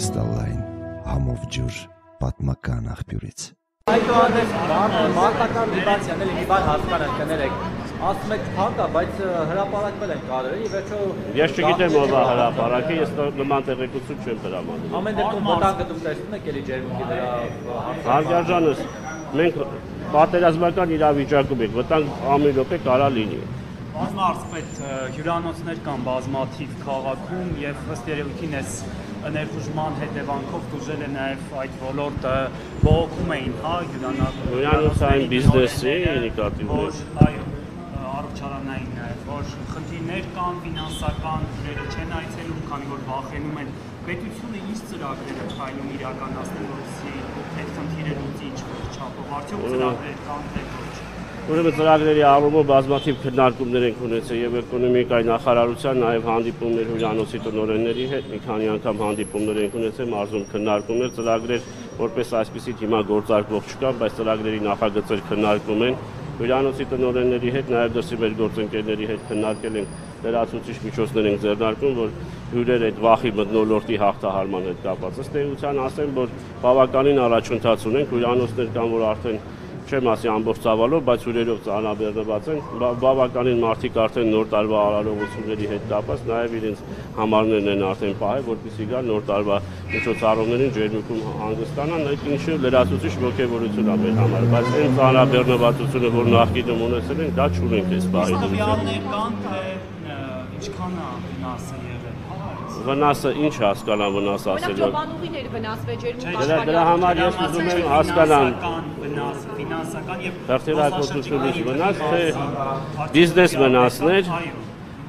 կրիստալային համով ջուր պատմական աղբյուրից։ Այդուհանդերձ մարտական դիվացիան էլի մի բան հասկանանք կներեք ասում եք փակ է, բայց հրաապարակվել են կարել, ի վերջո Ես չգիտեմ ով է հրաապարակը, ես նման տեղեկություն չեմ տրամադրում։ Ամեն դեպքում վտանգը դուք տեսնում եք էլի ջերմուկի դրա Հարգարժանս, մենք պատերազմական իրավիճակում ենք, վտանգ ամեն րոպե կարա լինի։ Բազմարսպետ հյուրանոցներ կան բազմաթիվ քաղաքում եւ ըստ երևույթին էս ներխուժման հետևանքով դուժել է նաև այդ ոլորտը բողոքում էին, հա, հյուրանոցային բիզնեսի նկատիվներ։ Այո, առողջարանային նաև, որ խնդիրներ կան, ֆինանսական դրերը չեն այցելում, քանի որ վախենում են պետությունը ինչ ծրագրեր է քայլում իրականացնել, որպեսզի այդ խնդիրը լուծի ինչ-որ չափով, արդյոք ծրագրեր կան թե Ուրեմն ծրագրերի առումով բազմաթիվ քննարկումներ ենք ունեցել եւ էկոնոմիկայի նախարարության նաեւ հանդիպումներ հյուրանոցի տնօրենների հետ մի քանի անգամ հանդիպումներ ենք ունեցել մարզում քննարկումներ ծրագրեր որպես այսպիսի հիմա գործարկվող չկան, բայց ծրագրերի նախագծեր քննարկում են հյուրանոցի տնօրենների հետ նաեւ դրսի մեր գործընկերների հետ քննարկել ենք լրացուցիչ միջոցներ ենք ձեռնարկում, որ հյուրեր այդ վախի մտնոլորտի հաղթահարման հետ կապված։ Ըստ էության ասեմ, որ բավականին առաջընթաց ունենք, հյուրանոցներ կան, որ արդեն չեմ ասի ամբողջ ծավալով, բայց հյուրերով ծանրաբեռնված են, բավականին մարդիկ արդեն նոր տարվա արարողությունների հետ կապված, նաև իրենց համարներն են արդեն պահել, որպեսզի գան նոր տարվա միջոցառումներին ջերմուկում հանգստանան, այդ ինչը լրացուցիչ ողջավորություն է մեր համար, բայց այն ծանրաբեռնվածությունը, որ նախկինում ունեցել են, դա չունենք այս պահի։ Տվյալներ կան, թե ինչքան է վնասը վնասը ինչ հասկանան վնաս ասելով։ Ճոպանուղիներ վնասվել ջերմուկ աշխարհի։ Դրա համար ես ուզում եմ հասկանալ վնաս, ֆինանսական եւ հերթերակոծությունից վնաս, թե բիզնես վնասներ,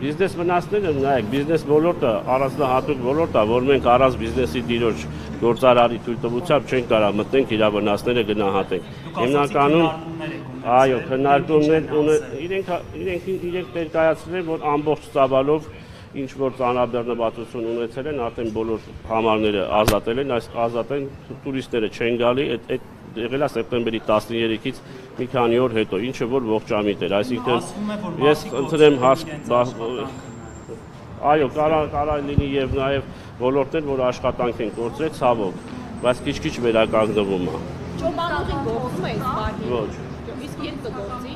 Բիզնես վնասները նայեք, բիզնես ոլորտը առանձնահատուկ ոլորտ է, որ մենք առանց բիզնեսի դիրոջ գործարարի թույլտվությամբ չենք կարող մտնենք իր վնասները գնահատենք։ Հիմնականում այո, քննարկումներ իրենք իրենք իրենք ներկայացրել որ ամբողջ ծավալով ինչ որ ծանրաբեռնվածություն ունեցել են, արդեն բոլոր համարները ազատել են, այս ազատեն տուրիստները չեն գալի, այդ այդ եղել է սեպտեմբերի 13-ից մի քանի օր հետո, ինչը որ ողջամիտ էր, այսինքն ես ընտրեմ հաս Այո, կարա կարա լինի եւ նաեւ ոլորտներ, որ աշխատանք են գործել ցավոք, բայց քիչ-քիչ վերականգնվում է։ Ճոպանուղին գործում է այս պահին։ Ոչ։ Իսկ երբ կգործի։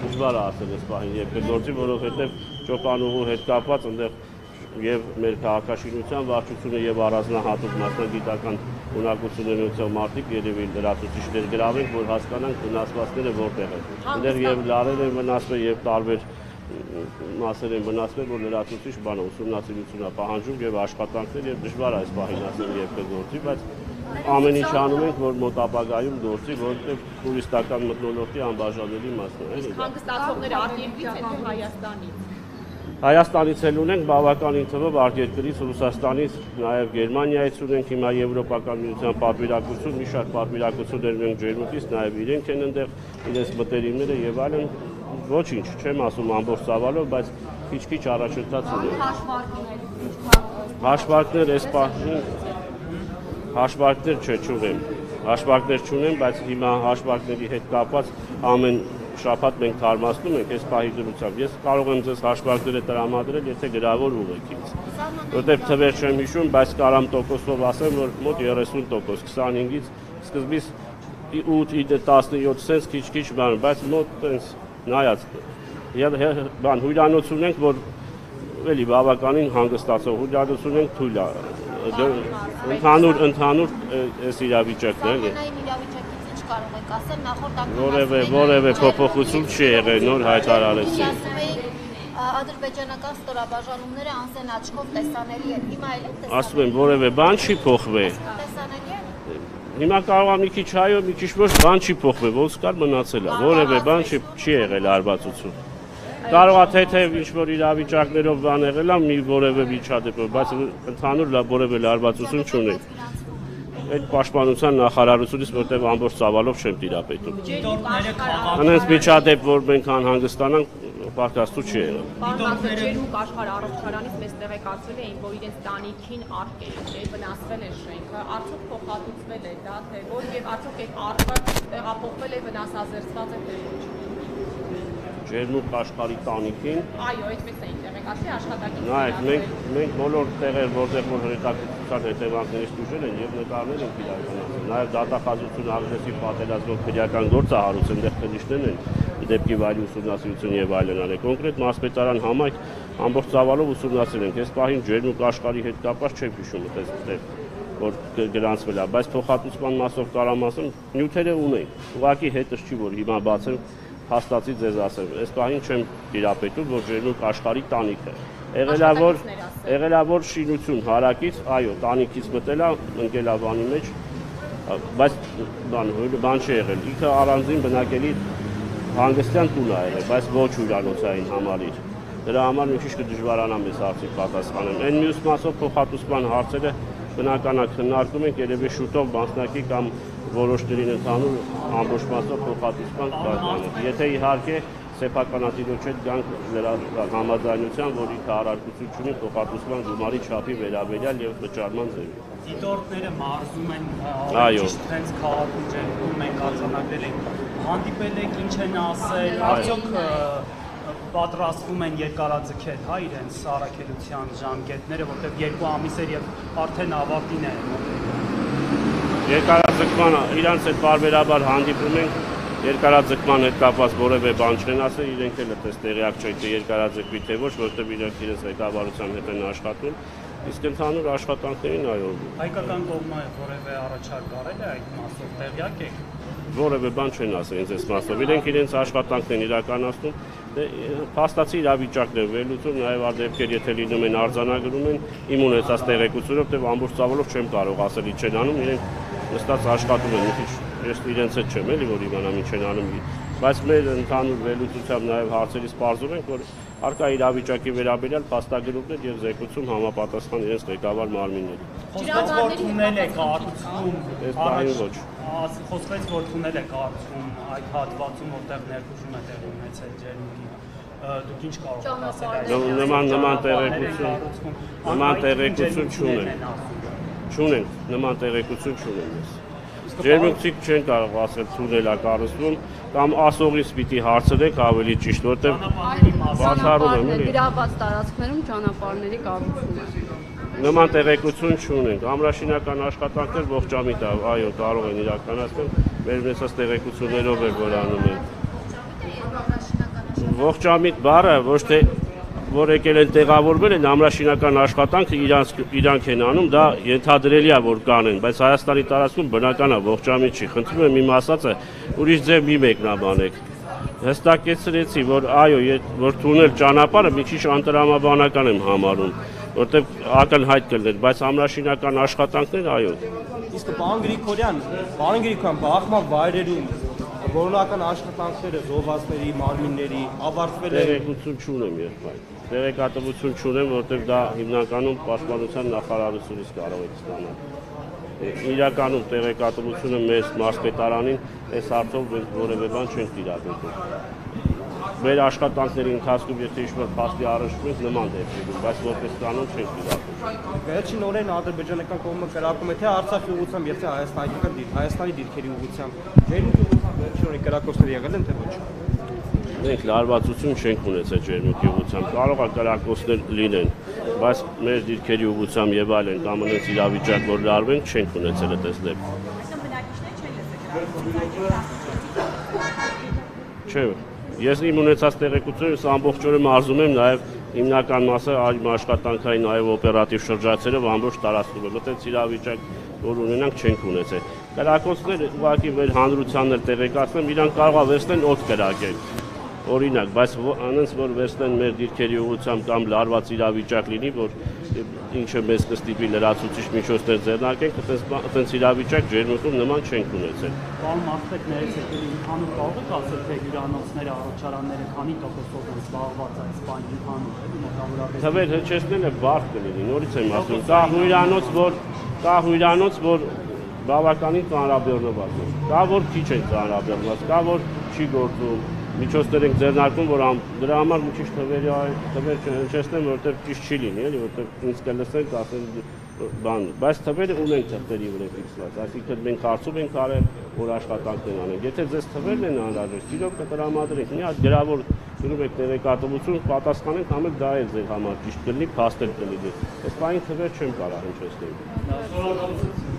Դժվար է ասել այս պահին, երբ կգործի, որովհետեւ ճոպանուղու հետ կապված այնտեղ եւ մեր քաղաքաշինության վարչությունը եւ առանձնահատուկ մասնագիտական ունակություններով մարդիկ երևի լրացուցիչներ գրավենք, որ հասկանանք վնասվածքները որտեղ են։ Այնտեղ եւ լարեր են վնասվել եւ տարբեր մասեր են վնասվել, որ լրացուցիչ բան ուսումնասիրություն է պահանջում եւ աշխատանքներ եւ դժվար այս պահին ասել երբ կգործի, բայց ամեն ինչ անում ենք, որ մոտ ապագայում գործի, որովհետեւ տուրիստական մթնոլորտի անբաժանելի մասն է։ Հանգստացողները արտերկրից են Հայաստանից։ Հայաստանից էլ ունենք բավականին թվով արտերկրից, Ռուսաստանից, նաև Գերմանիայից ունենք հիմա եվրոպական միության պատվիրակություն, մի շարք պատվիրակություններ ունենք ջերմուկից, նաև իրենք են այնտեղ իրենց մտերիմները եւ այլն ոչինչ, չեմ ասում ամբողջ ծավալով, բայց քիչ-քիչ առաջընթաց ունենք։ Հաշվարկներ այս պահին հաշվարկներ չէ, չունեմ։ Հաշվարկներ չունեմ, բայց հիմա հաշվարկների հետ կապված ամեն շաբաթ մենք թարմացնում ենք այս պահի դրությամբ։ Ես կարող եմ ձեզ հաշվարկները տրամադրել, եթե գրավոր ուղեք ինձ։ Որտեղ թվեր չեմ հիշում, բայց կարամ տոկոսով ասեմ, որ մոտ 30%, 25-ից սկզբից 8-17 սենց քիչ-քիչ բան, բայց մոտ այնս նայած բան հույրանոց ունենք, որ էլի բավականին հանգստացող հույրանոց ունենք թույլ Ընդհանուր ընդհանուր այս իրավիճակն է։ Ամենայն իրավիճակը կարող եք ասել նախորդ անգամ որևէ որևէ փոփոխություն չի եղել նոր հայտարարեցի ադրբեջանական ստորաբաժանումները անսեն աչքով տեսանելի են հիմա էլ տեսանելի ասում եմ որևէ բան չի փոխվել տեսանելի է Հիմա կարող է մի քիչ այո, մի քիչ ոչ բան չի փոխվել, ոնց կար մնացել է։ Որևէ բան չի չի եղել արվածություն։ Կարող է թեթև ինչ որ իրավիճակներով բան եղել է մի որևէ միջադեպով, բայց ընդհանուր լավ որևէ լարվածություն չունի այդ պաշտպանության նախարարությունից, որտեղ ամբողջ ծավալով չեմ տիրապետում։ Անենց միջադեպ, որ մենք անհանգստանանք, պարկաստու չի եղել։ ջերմուկ աշխարհ առողջարանից մեզ տեղեկացրել էին, որ իրենց տանիքին արկ է, թե վնասվել է շենքը, արդյոք փոխհատուցվել է դա, թե ոչ եւ արդյոք այդ արկը տեղափոխվել է վնասազերծված է թե ոչ։ ջերմուկ աշխարհի տանիքին Այո, այդպես էին տեղեկացրել աշխատակից։ Նայեք, մենք մենք բոլոր տեղեր, որտեղ որ հետաքրքրության հետևանքներից դժվել են եւ նկարներ են իրականացել։ Նաեւ դատախազություն ագրեսիվ պատերազմով քրեական գործահարույց այնտեղ կնիշներն են դեպքի վայրի ուսումնասիրություն եւ այլն արել։ Կոնկրետ մասպետարան համայնք ամբողջ ծավալով ուսումնասիրել ենք։ Այս պահին ջերմուկ աշխարհի հետ կապված չեմ հիշում այդպես որ գրանցվել է, բայց փոխհատուցման մասով կարամ ասեմ, նյութերը ունենք։ Ուղղակի հետս չի որ հիմա բացեմ հաստատի ձեզ ասեմ, այս պահին չեմ դիրապետում, որ ջերմուկ աշխարհի տանիքը։ Եղելա որ եղելա որ շինություն հարակից, այո, տանիքից մտելա, ընկելա բանի մեջ, բայց բան բան չի եղել։ Իքը առանձին բնակելի հանգստյան տուն է եղել, բայց ոչ հյուրանոցային համալիր։ Դրա համար մի քիչ կդժվարանամ այս հարցի պատասխանել։ Այն մյուս մասով փոխհատուցման հարցերը բնականա քննարկում ենք երևի շուտով բանսնակի կամ որոշներին ընդհանուր ամբողջ մասով փոխհատուցման կազմակերպել։ Եթե իհարկե սեփականատիրոջ հետ գանք նրա համաձայնության, որ ինքը առարկություն ունի փոխհատուցման գումարի չափի վերաբերյալ եւ վճարման ձևի։ Դիտորդները մարզում են ճիշտ հենց քաղաքում ջերմում մենք արձանագրել ենք։ Հանդիպել եք ինչ են ասել, արդյոք պատրաստվում են երկարաձգել հա իրենց առաքելության ժամկետները, որտեղ երկու ամիսեր եւ արդեն ավարտին է Երկարաձգման իրանց հետ բարբերաբար հանդիպում ենք երկարաձգման հետ կապված որևէ բան չեն ասել, իրենք էլ այդպես տեղյակ չեն թե երկարաձգվի թե ոչ, որովհետև իրենք իրենց ղեկավարության հետ են աշխատում, իսկ ընդհանուր աշխատանքներին այո, հայկական կողմը որևէ առաջարկ արել է այդ մասով տեղյակ եք որևէ բան չեն ասել ինձ այս մասով։ Իրենք իրենց աշխատանքն են իրականացնում։ Դե փաստացի իրավիճակն է վերլուծում, նաև արդյոք եթե լինում են արձանագրում են իմ ունեցած տեղեկությունով, դե ամբողջ ծավալով չեմ կարող ասել ինչ են անում, իրենք նստած աշխատում են, քիչ ես իրենց հետ չեմ էլի որ իմանամ ինչ են անում բայց մեր ընդհանուր վերլուծությամբ նաև հարցերից բարձր ենք որ արկա իրավիճակի վերաբերյալ փաստագրումներ եւ զեկուցում համապատասխան իրենց ղեկավար մարմինների խոսքեց որ թունել է կառուցվում Այս բանի ոչ խոսքեց որ թունել է կառուցվում այդ հատվածում որտեղ ներխուժում է տեղի ունեցել ջերմուկի դուք ինչ կարող եք ասել Նմ- նման- նման տեղեկություն- նման տեղեկություն ջերմուկներն չունենք։ նման տեղեկություն չունենք ես Ջերմուկցիկ չեն կարող ասել թունել է կառուցվում կամ ասողից պիտի հարցրեք ավելի ճիշտ որտեղ Բացառում եմ, էլի։ գրաված տարածքներում ճանապարհների կառուցում է։ նման տեղեկություն չունենք ամրաշինական աշխատանքներ ողջամիտ է այո կարող են իրականացնել մեր ունեցած տեղեկություններով է որ անում են ողջամիտ բառը ոչ թե որ եկել են տեղավորվել են ամրաշինական աշխատանքը իրանք իրանք են անում, դա ենթադրելի է որ կանեն, բայց Հայաստանի տարածքում բնական է ողջամիտ չի։ Խնդրում եմ իմ ասածը ուրիշ ձև մի մեկնաբանեք։ Հստակեցրեցի, որ այո, որ թունել ճանապարհը մի քիչ անտրամաբանական եմ համարում, որտեղ ակնհայտ կլներ, բայց ամրաշինական աշխատանքներ այո, Իսկ պարոն Գրիգորյան, պարոն Գրիգորյան, բախման վայրերում որոնական աշխատանքները զոհվածների, մարմինների ավարտվել են տեղեկություն չունեմ երբեք։ Տեղեկատվություն չունեմ, որովհետև դա հիմնականում պաշտպանության նախարարությունից կարող եք ստանալ։ Է, Իրականում տեղեկատվությունը մեզ մարզպետարանին այս հարցով որևէ բան չենք տիրապետում։ Մեր աշխատանքների ընթացքում եթե ինչ-որ փաստի առնչվում ենք նման դեպքերում, բայց որպես կանոն չենք տիրապետում։ Վերջին օրերին ադրբեջանական կողմը կրակում է թե Արցախի ուղությամբ, եւ թե հայաստանական դիր, Հայաստանի դիրքերի ուղությամբ։ Ջերմուկի ուղությամբ վերջին օրերին կրակոցներ եղել են թե ոչ։ Մենք լարվածություն չենք ունեցել ջերմուկի ուղությամբ։ Կարող է կրակոցներ լինեն, բայց մեր դիրքերի ուղությամբ եւ այլն կամ այնպես իրավիճակ որ լարվենք չենք ունեցել այդպես դեպք։ Չէ։ Ես իմ ունեցած տեղեկությունս ամբողջ օրը մարզում եմ նաև հիմնական մասը այլ աշխատանքային նաև օպերատիվ շրջացերով ամբողջ տարածքում եմ։ Այդպես իրավիճակ որ ունենանք չենք ունեցել։ Կրակոցներ ուղղակի մեր հանրությանն էլ տեղեկացնեմ, իրանք կարող է վերցնեն օդ կրակել օրինակ, բայց անոնց որ վերցնեն մեր դիրքերի ուղությամբ կամ լարված իրավիճակ լինի, որ ինչը մեզ կստիպի լրացուցիչ միջոցներ ձեռնարկենք, այդպես այդպես իրավիճակ ջերմուկում նման չենք ունեցել։ Պարոն Մարտեք ներեցեք ընդհանուր կարող եք ասել թե հյուրանոցները, առողջարանները քանի տոկոսով են զբաղված այս բանի ընդհանուր մոտավորապես Թվեր հնչեցնելը բարդ կլինի, նորից եմ ասում, կա հյուրանոց, որ կա հյուրանոց, որ բավականին ծանրաբեռնված է։ Կա որ քիչ է ծանրաբեռնված, կա որ չի գործում, միջոցներ ենք ձեռնարկում, որ դրա համար մի քիչ թվերի թվեր չհնչեցնեմ, որովհետև ճիշտ չի լինի, էլի, որովհետև ինձ կլսեն, ասեն բան, բայց թվերը ունենք թղթերի վրա ֆիքսված, այսինքն մենք հարցում ենք արել, որ աշխատանքներ անենք։ Եթե ձեզ թվերն են անհրաժեշտ, իրոք կտրամադրենք, մի հատ գրավոր գնում եք տեղեկատվություն, պատասխանենք, էլ դա է ձեր համար ճիշտ կլինի, փաստեր կլինի։ Այս բանի թվեր չեմ կարող հնչեցնել։ Շնորհակալություն։